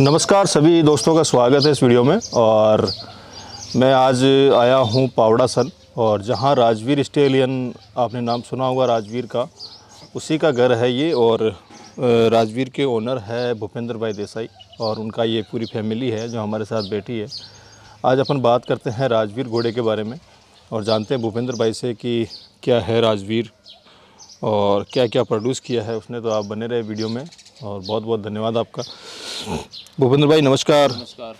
नमस्कार, सभी दोस्तों का स्वागत है इस वीडियो में। और मैं आज आया हूँ पावड़ा सन, और जहाँ राजवीर स्टेलियन आपने नाम सुना होगा राजवीर का, उसी का घर है ये, और राजवीर के ओनर है भूपेंद्र भाई देसाई, और उनका ये पूरी फैमिली है जो हमारे साथ बैठी है। आज अपन बात करते हैं राजवीर घोड़े के बारे में, और जानते हैं भूपेंद्र भाई से कि क्या है राजवीर और क्या क्या प्रोड्यूस किया है उसने तो आप बने रहे वीडियो में। और बहुत बहुत धन्यवाद आपका। भूपेंद्र भाई नमस्कार। नमस्कार।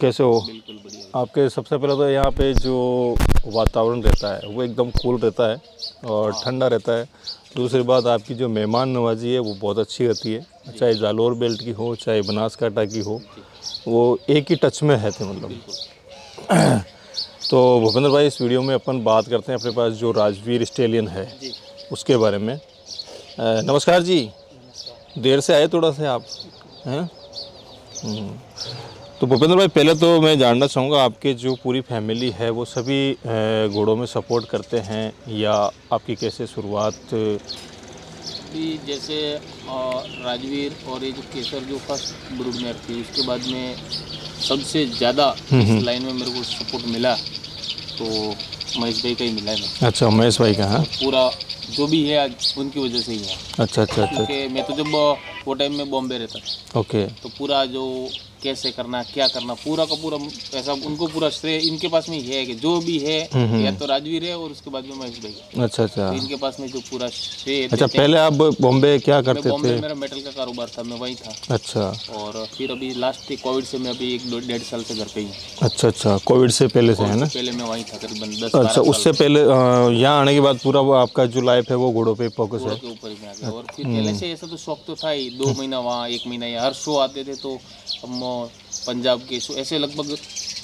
कैसे हो? बिल्कुल बढ़िया। आपके सबसे पहले तो यहाँ पे जो वातावरण रहता है वो एकदम कूल रहता है और ठंडा रहता है। दूसरी बात आपकी जो मेहमान नवाजी है वो बहुत अच्छी रहती है। चाहे जालोर बेल्ट की हो चाहे बनासकांठा की हो वो एक ही टच में है थे मतलब तो भूपेंद्र भाई इस वीडियो में अपन बात करते हैं अपने पास जो राजवीर स्टेलियन है। जी। उसके बारे में। नमस्कार जी। देर से आए थोड़ा सा आप हैं? हम्म। तो भूपेंद्र भाई पहले तो मैं जानना चाहूँगा आपके जो पूरी फैमिली है वो सभी घोड़ों में सपोर्ट करते हैं या आपकी कैसे शुरुआत? अभी जैसे राजवीर और ये जो केसर जो फ़र्स्ट ब्रूड में थी उसके बाद में सबसे ज़्यादा इस लाइन में मेरे को सपोर्ट मिला। तो महेश भाई का ही मिला है अच्छा महेश भाई का हाँ? पूरा जो भी है आज उनकी वजह से ही है। अच्छा अच्छा अच्छा। मैं तो जब वो टाइम में बॉम्बे रहता था। ओके। तो पूरा जो कैसे करना क्या करना पूरा का पूरा ऐसा उनको पूरा श्रेय इनके पास में है कि जो भी है या तो राजवीर है और उसके बाद में महेश भाई। अच्छा अच्छा। तो इनके पास में जो पूरा श्रेय अच्छा पहले आप बॉम्बे क्या करते बॉम्बे थे? में मेरा मेटल का कारोबार था मैं वहीं था। अच्छा। और फिर अभी लास्ट कोविड से मैं अभी एक डेढ़ साल से घर पे ही अच्छा अच्छा। कोविड से पहले से है ना? पहले मैं वहीं था करीबन दस अच्छा उससे पहले यहाँ आने के बाद पूरा आपका जो लाइफ है वो घोड़ों पे फोकस है? ऊपर ही और फिर पहले से ऐसा तो शौक तो था ही। दो महीना वहाँ एक महीना यहाँ। हर शो आते थे तो पंजाब के शो ऐसे लगभग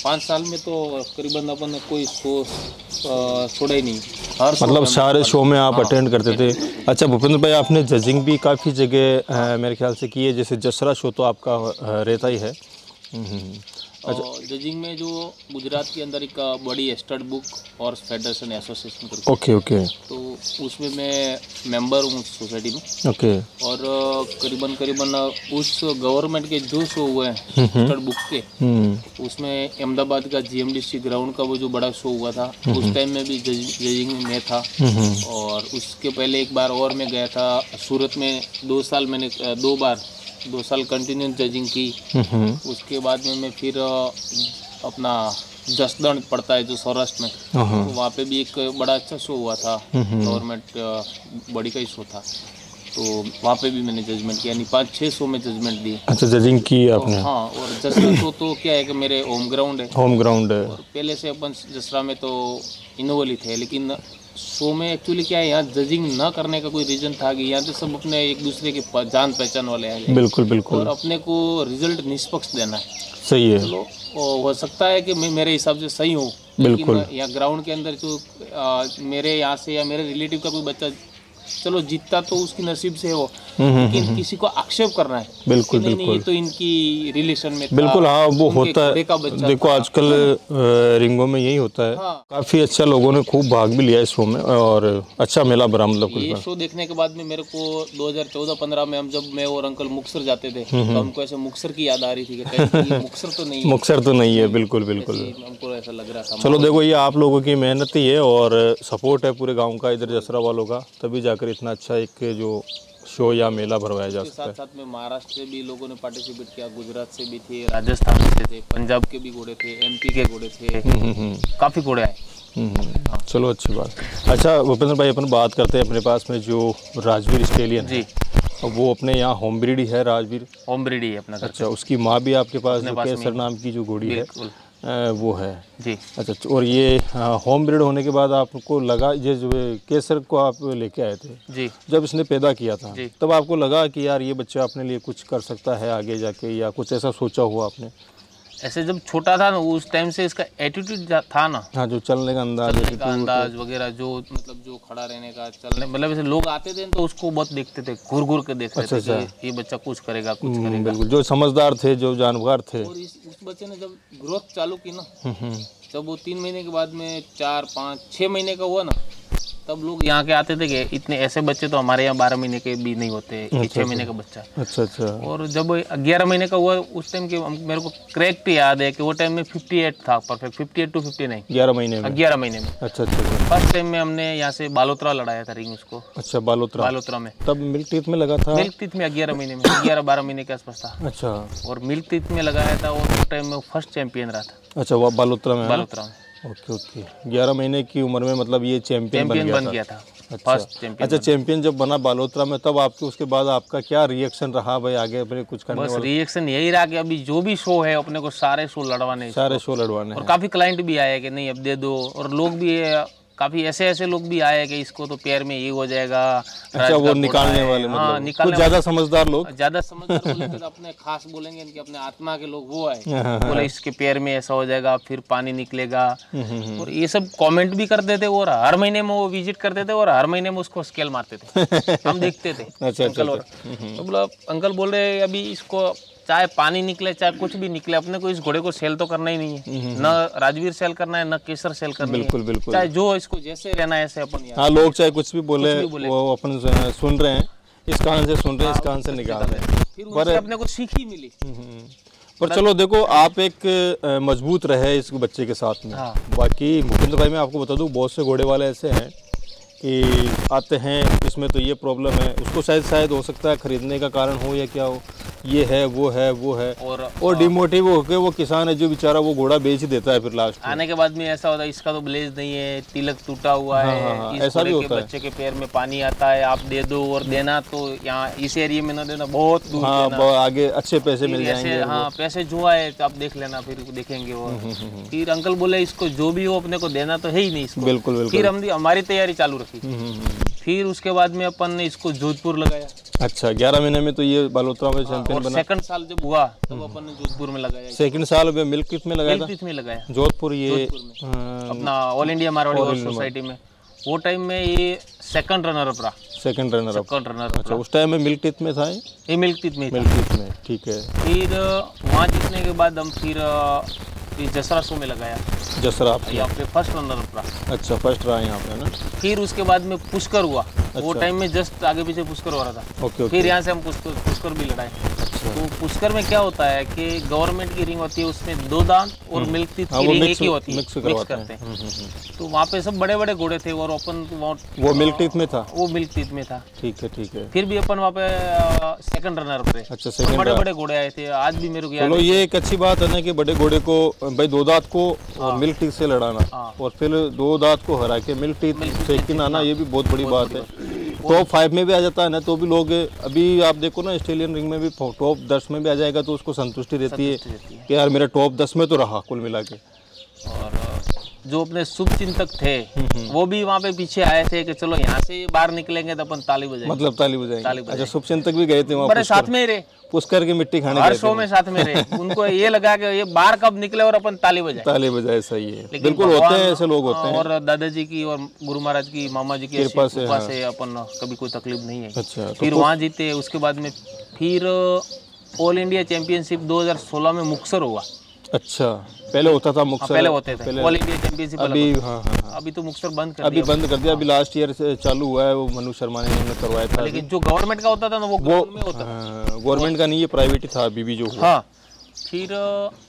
पाँच साल में तो करीबन अपन ने कोई शो छोड़ा ही नहीं। हर मतलब सारे शो में आप अटेंड करते थे। अच्छा भूपेंद्र भाई आपने जजिंग भी काफ़ी जगह मेरे ख्याल से की है। जैसे जसरा शो तो आपका रहता ही है। हम्म, हम्म, जजिंग में जो गुजरात के अंदर एक बड़ी स्टड बुक और फेडरेशन एसोसिएशन करके ओके ओके। तो उसमें मैं मेंबर हूँ सोसाइटी में। ओके। और करीबन करीबन उस गवर्नमेंट के जो शो हुए हैं स्टड बुक के हम्म, उसमें अहमदाबाद का जीएमडीसी ग्राउंड का वो जो बड़ा शो हुआ था उस टाइम में भी जज- जजिंग में मैं था। हम्म, और उसके पहले एक बार और मैं गया था सूरत में दो साल मैंने दो बार दो साल कंटिन्यू जजिंग की। हम्म, उसके बाद में मैं फिर अपना जसदंड पड़ता है जो सौराष्ट्र में हाँ, तो वहाँ पे भी एक बड़ा अच्छा शो हुआ था गवर्नमेंट बड़ी का ही शो था। तो वहाँ पे भी मैंने जजमेंट किया यानी पाँच छः शो में जजमेंट दी। अच्छा जजिंग की आपने? हाँ और जसरा शो तो क्या है कि मेरे होम ग्राउंड है। होम ग्राउंड है। पहले से अपन जसरा में तो इनोवल ही थे लेकिन शो में एक्चुअली क्या है यहाँ जजिंग ना करने का कोई रीजन था कि यहाँ तो सब अपने एक दूसरे के जान पहचान वाले हैं। बिल्कुल बिल्कुल। और अपने को रिज़ल्ट निष्पक्ष देना है। सही है। तो हो सकता है कि मैं मेरे हिसाब से सही हूँ। बिल्कुल। या यहाँ ग्राउंड के अंदर जो आ, मेरे यहाँ से या मेरे रिलेटिव का कोई बच्चा चलो जीतता तो उसकी नसीब से है वो। हम्म, लेकिन किसी को आक्षेप करना है। बिल्कुल नहीं नहीं बिल्कुल। तो इनकी रिलेशन में बिल्कुल हाँ वो होता है। देखो आजकल रिंगों में यही होता है। हाँ। काफ़ी अच्छा लोगों ने खूब भाग भी लिया इस शो में और अच्छा मेला भरा मतलब शो देखने के बाद में मेरे को 2014-15 में हम जब मैं और अंकल मुक्सर जाते थे हम्म, तो हमको ऐसे मुक्सर की याद आ रही थी मुक्सर तो नहीं मुक्सर तो नहीं है बिल्कुल बिल्कुल। हमको ऐसा लग रहा था। चलो देखो ये आप लोगों की मेहनत ही है और सपोर्ट है पूरे गाँव का इधर जसरा वालों का तभी जाकर इतना अच्छा एक जो शो या मेला भरवाया जा सकता साथ साथ में महाराष्ट्र से भी लोगों ने पार्टिसिपेट किया गुजरात से भी थे राजस्थान से थे पंजाब के भी घोड़े थे एमपी के घोड़े थे। है हम्म, हम्म, हम्म, काफ़ी घोड़े आए। चलो अच्छी बात। अच्छा भूपेंद्र भाई अपन बात करते हैं अपने पास में जो राजवीर स्टेलियन जी। वो अपने यहाँ होम ब्रीड ही है राजवीर? होम ब्रीड ही है अपना अच्छा उसकी माँ भी आपके पास पास में नाम की जो घोड़ी है। वो है। जी। अच्छा और ये होम ब्रिड होने के बाद आपको लगा ये जो केसर को आप लेके आए थे। जी। जब इसने पैदा किया था। तब आपको लगा कि यार ये बच्चा अपने लिए कुछ कर सकता है आगे जाके या कुछ ऐसा सोचा हुआ आपने? ऐसे जब छोटा था ना उस टाइम से इसका एटीट्यूड था ना। हाँ जो चलने का अंदाज चलने का अंदाज वगैरह जो मतलब जो खड़ा रहने का चलने मतलब ऐसे लोग आते थे तो उसको बहुत देखते थे घूर घूर के देखते अच्छा, थे कि ये बच्चा कुछ करेगा कुछ हम्म, करेगा। बिल्कुल। जो समझदार थे जो जानकार थे। और इस उस बच्चे ने जब ग्रोथ चालू की ना हम्म, हम्म, जब वो तीन महीने के बाद में चार पाँच छः महीने का हुआ ना तब लोग यहाँ के आते थे कि इतने ऐसे बच्चे तो हमारे यहाँ बारह महीने के भी नहीं होते कि छः महीने का बच्चा। अच्छा अच्छा। और जब ग्यारह महीने का हुआ उस टाइम के मेरे को करेक्ट याद है कि वो टाइम में 58 था परफेक्ट 58 टू 59 ग्यारह महीने में? ग्यारह महीने में। अच्छा अच्छा अच्छा। फ़र्स्ट टाइम में हमने यहाँ से बालोतरा लड़ाया था रिंग उसको। अच्छा बालोतरा। बालोतरा में। तब मिल्क टीथ में लगा था? मिल्क टीथ में ग्यारह महीने में ग्यारह बारह महीने के आसपास था। अच्छा। और मिल्क टीथ में लगाया था और उस टाइम में फ़र्स्ट चैंपियन रहा था। अच्छा वो बालोतरा में है बालोतरा में। Okay okay. ग्यारह महीने की उम्र में मतलब ये चैंपियन बन गया बन था। गया था। अच्छा। फ़र्स्ट चैंपियन अच्छा चैंपियन जब बना बालोत्रा में तब आपके उसके बाद आपका क्या रिएक्शन रहा भाई आगे अपने कुछ करने बस रिएक्शन यही रहा कि अभी जो भी शो है अपने को सारे शो लड़वाने सारे शो लड़वाने और काफ़ी क्लाइंट भी आए कि नहीं अब दे दो। और लोग भी काफ़ी ऐसे ऐसे लोग भी आए कि इसको तो पैर में ये हो जाएगा अच्छा वो निकालने वाले मतलब हाँ मतलब निकालने कुछ ज़्यादा समझदार लोग। ज़्यादा समझदार तो अपने खास बोलेंगे इनके अपने आत्मा के लोग वो आए। हाँ, बोले इसके पैर में ऐसा हो जाएगा फिर पानी निकलेगा। हम्म, हम्म, हम्म। और ये सब कमेंट भी करते थे और हर महीने में वो विज़िट करते थे और हर महीने में उसको स्केल मारते थे। हम देखते थे। अच्छा अच्छा अंकल और तो बोला अंकल बोल रहे अभी इसको चाहे पानी निकले चाहे कुछ भी निकले अपने को इस घोड़े को सेल तो करना ही नहीं है। न राजवीर सेल करना है न केसर सेल करना है। बिल्कुल बिल्कुल। चाहे जो इसको जैसे रहना है ऐसे अपन हाँ लोग चाहे कुछ भी बोले भी बोले। वो अपन सुन- रहे हैं। इस कान से सुन रहे हैं इस कान से निकाल रहे हैं। फिर अपने को सीख ही मिली। हम्म। पर चलो देखो आप एक मज़बूत रहे इस बच्चे के साथ में। हाँ। बाकी भूपेंद्र भाई मैं आपको बता दूँ बहुत से घोड़े वाले ऐसे हैं कि आते हैं इसमें तो ये प्रॉब्लम है। उसको शायद शायद हो सकता है खरीदने का कारण हो या क्या हो। ये है वो है वो है। और और डिमोटिव होकर वो किसान है जो बेचारा वो घोड़ा बेच देता है फिर लास्ट आने के बाद में ऐसा होता है इसका तो ब्लेज नहीं है तिलक टूटा हुआ हाँ, है हाँ, हाँ, ऐसा भी होता है। बच्चे के पैर में पानी आता है आप दे दो और देना तो यहाँ इस एरिया में ना देना बहुत दूर हाँ देना। आगे अच्छे पैसे मिल जाएँगे हाँ पैसे जो आए तो आप देख लेना फिर देखेंगे वो। हम्म, फिर अंकल बोले इसको जो भी हो अपने को देना तो है ही नहीं बिल्कुल। फिर हमने हमारी तैयारी चालू रखी। हम्म, हम्म, हम्म। फिर उसके बाद में अपन ने इसको जोधपुर लगाया। अच्छा ग्यारह महीने में तो ये बालोतरा में चैंपियन बना। सेकंड साल जब हुआ तब अपन ने जोधपुर में लगाया। सेकंड साल में मिल्क किट में लगाया मिल्क में लगाया। जोधपुर ये जोधपुर में। हाँ, अपना ऑल इंडिया मारवाड़ी सोसाइटी में। वो टाइम में ये सेकंड रनर अप रहा। Second runner up second runner अच्छा उस टाइम में मिल्क टिथ में था ये? मिल्क टीथ में मिल्क टिथ में ठीक है। फिर वहाँ जीतने के बाद हम फिर ये जसरा शो में लगाया। जसरा यहाँ पे फ़र्स्ट रनर अप रहा। अच्छा फ़र्स्ट रहा यहाँ पे ना? फिर उसके बाद में पुष्कर हुआ। वो टाइम में जस्ट आगे पीछे पुष्कर हो रहा था। Okay okay. फिर यहाँ से हम पुष्कर पुष्कर भी लड़ाए। तो पुष्कर में क्या होता है कि गवर्नमेंट की रिंग होती है उसमें दो दांत और मिल्क टीथ हाँ की रिंग एक ही होती है मिक्स करते हैं। हैं। हम्म, हम्म, हम्म। तो वहाँ पे सब बड़े बड़े घोड़े थे और अपन वो मिल्क टिथ में था? वो मिल्क टीथ में था। ठीक है ठीक है। फिर भी अपन वहाँ पे सेकंड रनर पे। अच्छा सेकंड बड़े बड़े घोड़े आए थे आज भी मेरे को चलो ये एक अच्छी बात है ना कि बड़े घोड़े को भाई दो दांत को और मिल्क टीथ से लड़ाना। हाँ। और फिर दो दांत को हरा के मिल्क टीथ सेकंड आना ये भी बहुत बड़ी बात है। टॉप फाइव में भी आ जाता है ना तो भी लोग अभी आप देखो ना ऑस्ट्रेलियन रिंग में भी टॉप दस में भी आ जाएगा तो उसको संतुष्टि रहती है कि यार मेरा टॉप दस में तो रहा कुल मिला के। और जो अपने शुभ चिंतक थे वो भी वहाँ पे पीछे आए थे कि चलो यहाँ से बाहर निकलेंगे तो अपन ताली बजाएँगे। मतलब ताली ताली बजाएँगे। अच्छा शुभ चिंतक भी गए थे वहाँ साथ में ही रहे। पुष्कर की मिट्टी खाने हर शो में साथ में रहे उनको ये लगा कि ये बाहर कब निकले और अपन ताली बजाए। ताली बजाए सही है। बिल्कुल होते हैं ऐसे लोग होते हैं। और दादाजी की और गुरु महाराज की मामा जी की कृपा से, हाँ। से अपन कभी कोई तकलीफ़ नहीं है। अच्छा तो फिर वहाँ जीते उसके बाद में फिर ऑल इंडिया चैंपियनशिप 2016 में मुक्सर हुआ। अच्छा पहले होता था मुक्सर। पहले होते थे। ऑल इंडिया चैंपियनशिप अभी हाँ हाँ हाँ। अभी तो मुक्सर बंद कर अभी बंद कर दिया अभी लास्ट ईयर से चालू हुआ है वो मनु शर्मा ने करवाया था। लेकिन जो गवर्नमेंट का होता था ना वो में होता गवर्नमेंट का नहीं ये प्राइवेट ही था अभी भी जो हाँ फिर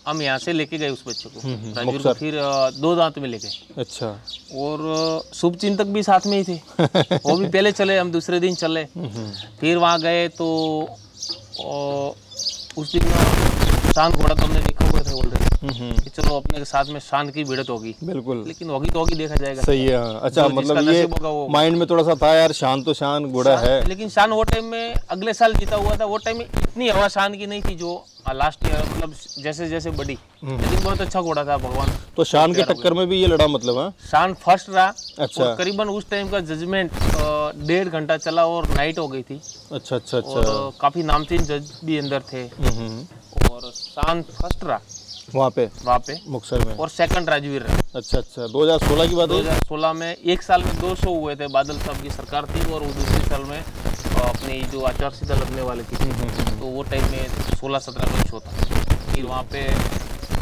हम यहाँ से लेके गए उस बच्चे को। हम्म, राजवीर को फिर दो दांत में लेके। अच्छा। और शुभ चिंतक भी साथ में ही थे। वो भी पहले चले हम दूसरे दिन चले। हम्म, फिर वहाँ गए तो उस दिन शांत घोड़ा तो हमने देखा। बोल रहे हम्म, हम्म, कि चलो अपने के साथ में शांत की भिड़त होगी। बिल्कुल। लेकिन होगी तो होगी देखा जाएगा। सही है हाँ। अच्छा मतलब ये माइंड में थोड़ा सा था यार शान तो शान घोड़ा है। लेकिन शान वो टाइम में अगले साल जीता हुआ था वो टाइम में इतनी हवा शान की नहीं थी जो लास्ट ईयर मतलब जैसे जैसे बढ़ी। हम्म। लेकिन बहुत अच्छा घोड़ा था भगवान। तो शान के टक्कर में भी ये लड़ा मतलब हाँ? शान फ़र्स्ट रहा अच्छा। करीबन उस टाइम का जजमेंट डेढ़ घंटा चला और नाइट हो गई थी। अच्छा अच्छा अच्छा। काफ़ी नामचीन जज भी अंदर थे। हम्म, हम्म, और शान फ़र्स्ट रहा। वहाँ पे? वहाँ पे। मुक्सर में। और सेकंड राजवीर अच्छा अच्छा। 2016 की बात है 2016 में एक साल में दो शो हुए थे बादल साहब की सरकार थी और वो दूसरे साल में अपनी जो आचार संहिता लगने वाले थी। तो वो टाइम में सोलह सत्रह का शो था फिर वहाँ पे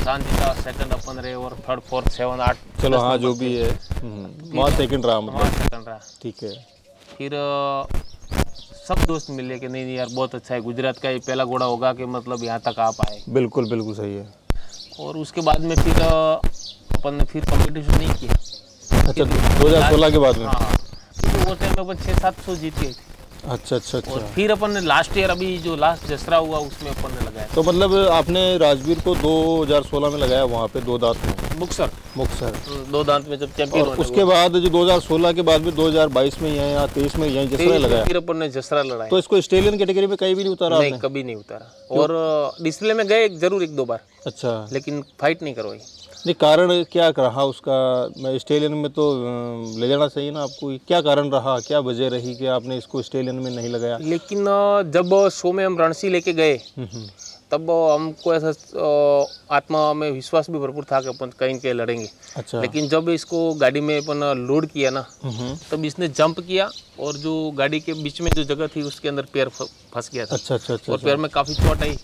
शांति था सेकंड अपन रहे और थर्ड फोर्थ सेवन आठ चलो हाँ जो भी है। हम्म, वहाँ सेकंड रहा मतलब। वहाँ सेकंड रहा। ठीक है। फिर सब दोस्त मिले कि नहीं नहीं यार बहुत अच्छा है। गुजरात का ये पहला घोड़ा होगा कि मतलब यहाँ तक आप आए। बिल्कुल बिल्कुल सही है। और उसके बाद में फिर अपन ने फिर कंपटीशन नहीं किया। अच्छा दो हज़ार सोलह के बाद में? हाँ वो टाइम में अपन छः सात सौ जीत गए थे। अच्छा अच्छा और अच्छा। फिर अपन ने लास्ट ईयर अभी जो लास्ट जसरा हुआ उसमें अपन ने लगाया। तो मतलब आपने राजवीर को 2016 में लगाया वहाँ पे दो दांत। में बुक्सर मुक्तसर दो दांत में जब चैंपियन उसके बाद जो 2016 के बाद में 2022 में यहाँ या 23 में यहीं जसरा लगाया। फिर अपन ने जसरा लड़ाया तो इसको स्टेलियन कैटेगरी में कहीं भी नहीं उतारा नहीं कभी नहीं उतारा। और डिस्प्ले में गए ज़रूर एक दो बार। अच्छा। लेकिन फाइट नहीं करवाई। नहीं कारण क्या रहा उसका? मैं स्टेलियन में तो ले जाना चाहिए ना आपको। क्या कारण रहा? क्या वजह रही कि आपने इसको स्टेलियन में नहीं लगाया? लेकिन जब शो में हम रणसी लेके गए हम्म, हम्म, तब हमको ऐसा आत्मा में विश्वास भी भरपूर था कि अपन कहीं के लड़ेंगे। अच्छा। लेकिन जब इसको गाड़ी में अपन लोड किया ना हम्म, तब इसने जंप किया और जो गाड़ी के बीच में जो जगह थी उसके अंदर पैर फंस गया था। अच्छा अच्छा अच्छा और पैर में काफ़ी चोट आई।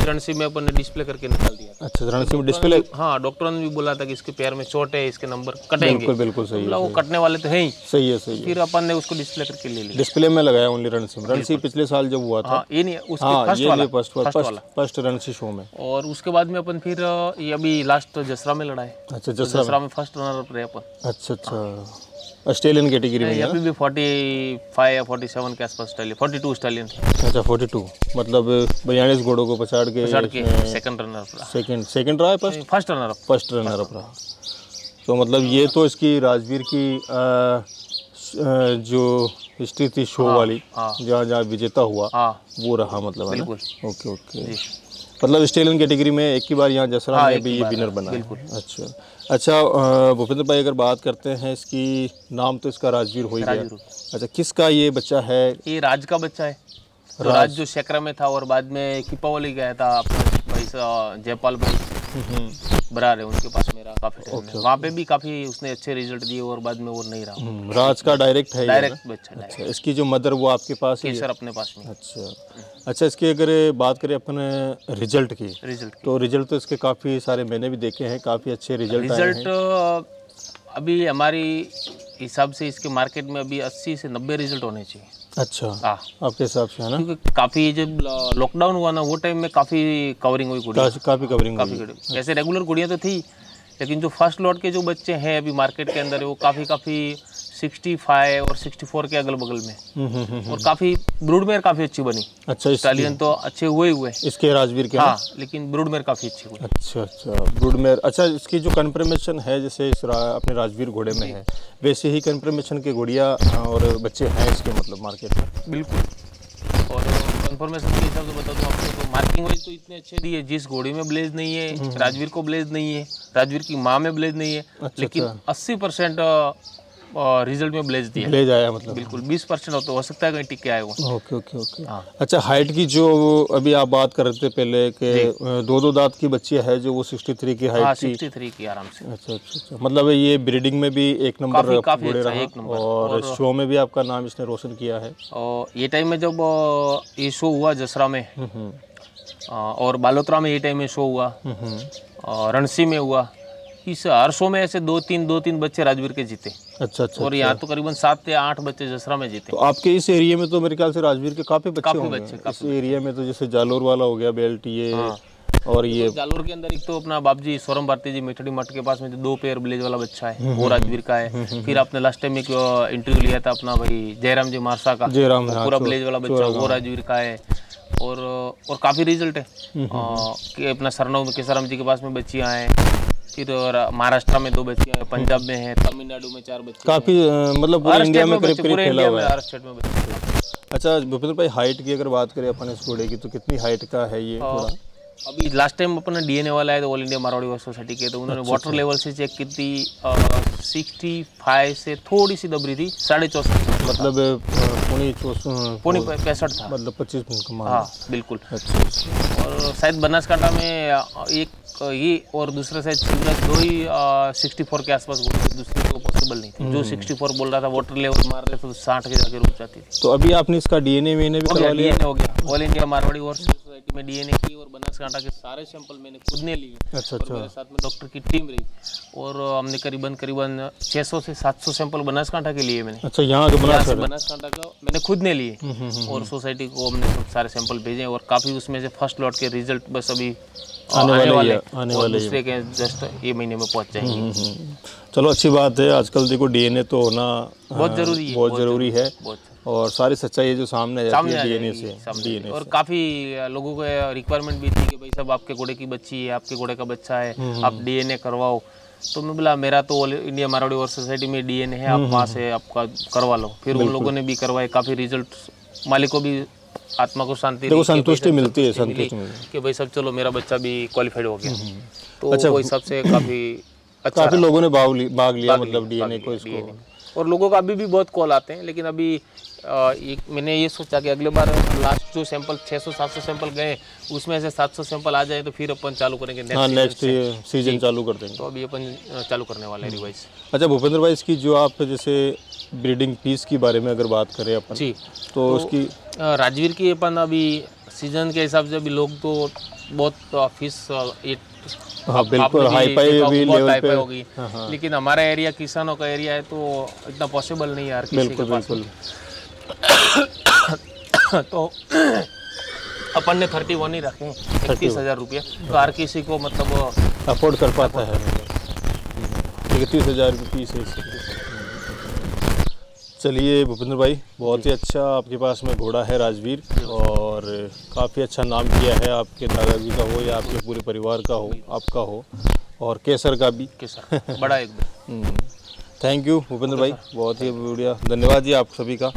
फिर रणसी में अपन ने डिस्प्ले करके निकाल दिया अच्छा रणसिंह डिस्प्ले हाँ डॉक्टरों ने भी बोला था कि इसके पैर में चोट है इसके नंबर कटेंगे। बिल्कुल बिल्कुल सही है वो कटने वाले तो है ही। सही है सही फिर अपन ने उसको डिस्प्ले करके ले लिया। डिस्प्ले में लगाया ओनली रणसिंह रणसिंह पिछले साल जब हुआ था। हाँ ये नहीं उसके फ़र्स्ट फ़र्स्ट रणसिंह शो में। और उसके बाद में अपन फिर ये अभी लास्ट जसरा में लड़ा है अच्छा जसरा में। फ़र्स्ट रनर अप रहे अपन। अच्छा अच्छा। ऑस्ट्रेलियन कैटेगरी में अभी भी फोर्टी फाइव या फोर्टी सेवन के आसपास स्टालियन फोर्टी टू स्टालियन अच्छा फोर्टी टू मतलब बयालीस घोड़ों को पछाड़ के चढ़ के सेकंड रनर सेकंड सेकंड रहा। है first first runner first runner up रहा। तो मतलब ये तो इसकी राजवीर की अ, जो हिस्ट्री थी शो वाली हाँ। जहाँ जहाँ विजेता हुआ हाँ। वो रहा मतलब है ना? ओके ओके मतलब स्टेलियन कैटेगरी में एक ही बार यहाँ जसरा हाँ, में भी ये विनर बना अच्छा। अच्छा भूपेंद्र भाई अगर बात करते हैं इसकी नाम तो इसका राजवीर हो ही गया। अच्छा किसका ये बच्चा है? ये राज का बच्चा है। तो राज जो शेकरा में था और बाद में किपावली गया था अपना भाई जयपाल भाई। बरा रहे उनके पास मेरा काफ़ी टाइम है। वहाँ पे भी काफ़ी उसने अच्छे रिज़ल्ट दिए और बाद में वो नहीं रहा। हम्म, राज का डायरेक्ट है डायरेक्ट बच्चा अच्छा इसकी जो मदर वो आपके पास ही केसर अपने पास में। अच्छा। अच्छा इसकी अगर बात करें अपने रिज़ल्ट की रिज़ल्ट तो रिज़ल्ट तो इसके काफ़ी सारे मैंने भी देखे हैं काफ़ी अच्छे रिज़ल्ट रिज़ल्ट अभी हमारी हिसाब से इसके मार्केट में अभी 80 से 90 रिज़ल्ट होने चाहिए। अच्छा। हाँ। आपके हिसाब से है ना? क्योंकि काफ़ी जब लॉकडाउन हुआ ना वो टाइम में काफ़ी कवरिंग हुई गुड़िया। काफ़ी कवरिंग काफ़ी ऐसे रेगुलर गुड़िया तो थी लेकिन जो फ़र्स्ट लॉट के जो बच्चे हैं अभी मार्केट के अंदर वो काफ़ी काफ़ी 65 और 64 के अगल बगल में। हम्म, हम्म, हम्म। और काफ़ी ब्रूडमेयर काफ़ी अच्छी बनी। अच्छा स्टालियन तो अच्छे हुए हुए। इसके राजवीर के हाँ? लेकिन ब्रूडमेयर काफ़ी अच्छी हुई। अच्छा अच्छा ब्रूडमेयर। अच्छा इसकी जो कन्फर्मेशन है जैसे इस रा, अपने राजवीर घोड़े में है वैसे ही कन्फर्मेशन के घोड़िया और बच्चे हैं इसके मतलब मार्केट में? बिल्कुल। और कंफर्मेशन के हिसाब से बता दूँ आपको तो मार्किंग वाइज तो इतने अच्छे दिए जिस घोड़ी में ब्लेज नहीं है राजवीर को ब्लेज नहीं है राजवीर की माँ में ब्लेज नहीं है अच्छा, लेकिन 80 परसेंट रिज़ल्ट में ब्लेज दिया। ले जाया मतलब। बिल्कुल 20 परसेंट हो तो हो सकता है कहीं टिक के आए वो। Okay okay okay. हाँ। अच्छा हाइट की जो अभी आप बात कर रहे थे पहले कि दो दो दांत की बच्ची है जो वो 63 की हाँ हाइट की। सिक्सटी थ्री की आराम से। अच्छा अच्छा अच्छा। मतलब ये ब्रीडिंग में भी एक नंबर काफी- काफ़ी अच्छा, रहा एक नंबर। और शो में भी आपका नाम इसने रोशन किया है। और ये टाइम में जब ये शो हुआ जसरा में हम्म, हम्म, और बालोतरा में ये टाइम में शो हुआ हम्म। और रणसी में हुआ इस हर शो में ऐसे दो तीन दो तीन बच्चे राजवीर के जीते। अच्छा अच्छा और यहाँ तो करीबन सात या आठ बच्चे जसरा में जीते। तो आपके इस एरिया में तो मेरे ख्याल से राजवीर के काफ़ी बच्चे काफ़ी बच्चे, इस एरिया में तो जैसे जालोर वाला हो गया बेल्ट ये हाँ। और ये जालोर के अंदर एक तो अपना बाबजी सोरम भारती जी मिठड़ी मठ के पास में जो दो पेयर ब्लेज वाला बच्चा है वो राजवीर का है। फिर आपने लास्ट टाइम एक इंटरव्यू लिया था अपना भाई जयराम जी मारसा का। जयराम हाँ, पूरा ब्लेज वाला बच्चा वो राजवीर का है। और और काफ़ी रिज़ल्ट है। अ, कि अपना सरनऊ में केसाराम जी के पास में बच्चियाँ हैं। फिर और महाराष्ट्र में दो बच्चियाँ हैं पंजाब में है तमिलनाडु में चार बच्चे काफ़ी मतलब पूरे इंडिया में करीब करीब खेला हुआ है। हर स्टेट में बच्चे अच्छा भूपेंद्र भाई हाइट की अगर बात करें अपन इस घोड़े की तो कितनी हाइट का है ये अभी लास्ट टाइम अपना डीएनए वाला है तो ऑल इंडिया मारवाड़ी सोसाइटी के तो उन्होंने वाटर लेवल से चेक की थी सिक्सटी फाइव से थोड़ी सी दबरी थी साढ़े चौसठ। मतलब पौनी पौनी पैंसठ था। मतलब पच्चीस फुट का हाँ बिल्कुल। अच्छा अच्छा। और शायद बनासकांठा में एक ये और दूसरा शायद शिवराज दो ही सिक्सटी फोर के आसपास दूसरे को पॉसिबल नहीं थी। जो 64 बोल रहा था वाटर लेवल मार रहे थे तो 60 के जाके रुक जाती थी। तो अभी आपने इसका डीएनए वीएनए भी करवा लिया? हो गया। ऑल इंडिया मारवाड़ी और सोसाइटी में डीएनए की और बनासकांठा के सारे सैंपल मैंने खुद ने लिए। अच्छा और अच्छा। मेरे साथ में डॉक्टर की टीम रही। और हमने करीबन करीबन 600 से 700 सैंपल बनासकांठा के लिए मैंने। अच्छा यहाँ सर बनासकांठा का मैंने खुद ने लिए। हम्म, हम्म, और सोसाइटी को हमने सब सारे सैंपल भेजे और काफ़ी उसमें से फ़र्स्ट लॉट के रिज़ल्ट बस अभी आने वाले हैं आने वाले ही दूसरे के जस्ट ये महीने में पहुँच जाएँगे। हम्म, चलो अच्छी बात है। आजकल देखो डीएनए तो होना बहुत हाँ, ज़रूरी है बहुत ज़रूरी है। और सारी सच्चाई है जो सामने आ जाती है डीएनए से डीएनए और काफ़ी लोगों को रिक्वायरमेंट भी थी कि भाई सब आपके घोड़े की बच्ची है आपके घोड़े का बच्चा हम्म, है आप डीएनए करवाओ। तो मैं बोला मेरा तो ऑल इंडिया मारवाड़ी और सोसाइटी में डीएनए है हम्म, आप वहाँ से आपका करवा लो। फिर उन लोगों ने भी करवाए काफ़ी रिज़ल्ट मालिक को भी आत्मा को शांति देखो संतुष्टि मिलती है संतुष्टि है। कि भाई सब चलो मेरा बच्चा भी क्वालिफाइड हो गया। तो अच्छा, वो हिसाब से काफ़ी अच्छा काफ़ी लोगों ने भाग लि- भाग लिया मतलब डीएनए को इसको। और लोगों का अभी भी बहुत कॉल आते हैं लेकिन अभी अ, एक मैंने ये सोचा कि अगले बार लास्ट जो सैंपल 600 700 सैंपल गए उसमें से 700 सैंपल आ जाए तो फिर अपन चालू करेंगे हाँ नेक्स्ट नेक्स्ट सीज़न चालू कर देंगे। तो अभी अपन चालू करने वाले हैं रिवाइज अच्छा भूपेंद्र भाई इसकी जो आप जैसे ब्रीडिंग पीस की बारे में अगर बात करें अपन जी। तो उसकी राजवीर की अपन अभी सीज़न के हिसाब से अभी लोग तो बहुत फ़ीस एट हाँ बिल्कुल हाई भी देखा भी लेवल पे। फाई हो हाँ। लेकिन हमारा एरिया किसानों का एरिया है तो इतना पॉसिबल नहीं है यार किसी बिल्कुल के पास बिल्कुल। तो अपन ने थर्टी वन ही रखे इकतीस हज़ार रुपये। तो हर किसी को मतलब अफोर्ड कर पाता है। इकतीस हज़ार इसकी। चलिए भूपेंद्र भाई बहुत ही अच्छा आपके पास में घोड़ा है राजवीर और काफ़ी अच्छा नाम किया है आपके दादाजी का हो या आपके पूरे परिवार का हो आपका हो और केसर का भी। केसर बड़ा एकदम थैंक यू भूपेंद्र भाई बहुत ही बढ़िया। धन्यवाद जी आप सभी का।